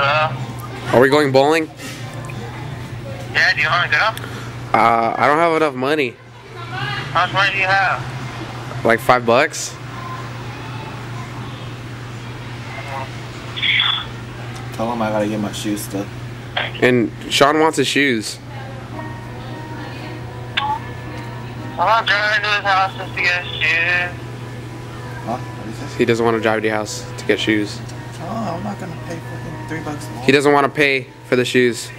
Hello? Are we going bowling? Yeah, do you want to go? Uh, I don't have enough money. How much money do you have? Like five bucks? Tell him I gotta get my shoes still. And Sean wants his shoes. I'm not driving to his house just to get his shoes. Huh? What is? He doesn't want to drive to your house to get shoes. Oh, I'm not gonna pay fucking three bucks more. He doesn't want to pay for the shoes.